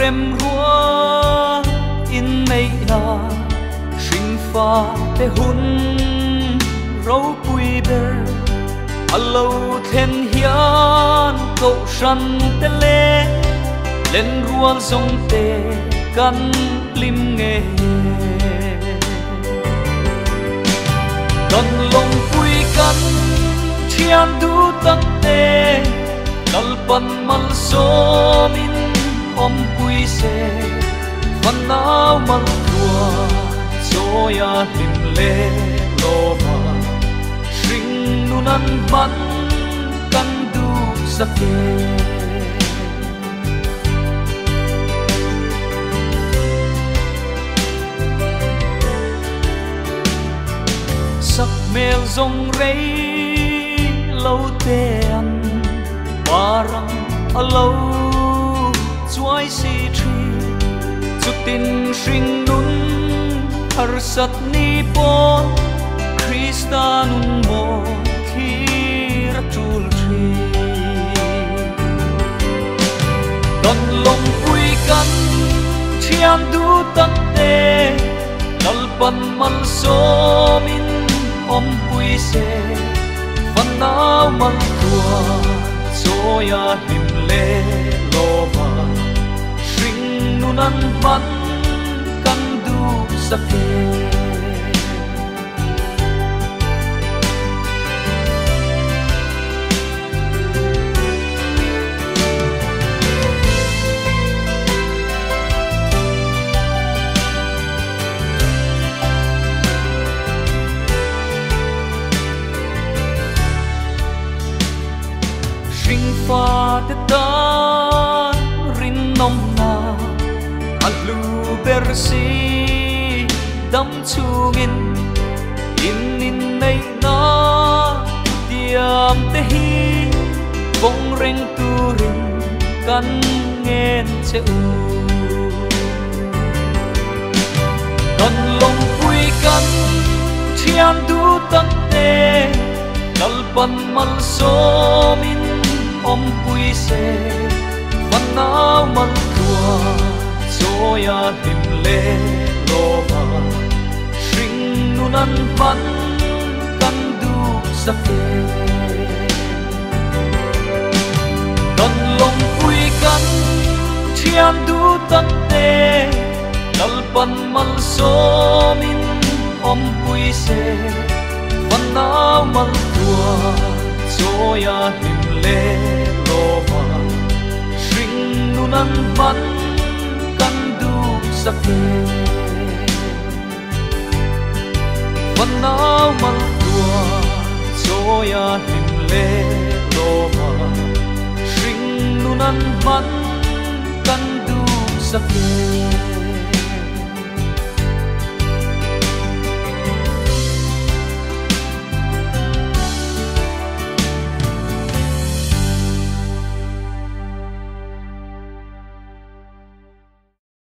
rem rua in mây na sinh pha pe hun rau pui ber alo then hiến cậu săn te lê, lên rual sông tê căn lim nghe cần lòng quy căn thiên thu tắc tê, lal pan mal so min om quy se văn nao mang thua cho ya lim lê lo ma sing nu nan man căn du sa kê. Sắc mèo rong rây lâu tên barang a à mai si tri chu tin sing nun har sat ni po krista nun mo Khi ra chul tri don long quy kan Chiam du tak te lalpan mal so min om quy se văn nao mal tua so ya him le sing nan man kan du sake ring fa te tan rin nong na Alu bersi dam chungin in in nei na tiam te hi bong reng turin kan ngen che u kan long pui kan thiam du tak te dal pan mal so min, om pui se van nao mal tua so ya him le lo ma sing nu nan kan du sa ke kan long pui kan thiên du tak te lal pan mal so min om pui se van nao mal tua so ya him le lo ma sing nu nan man du sa vẫn áo nao mal cho ya hình lê lô mà sing luôn ăn man kan du sa ke